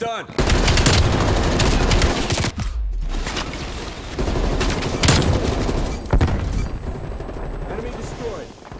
done. Enemy destroyed.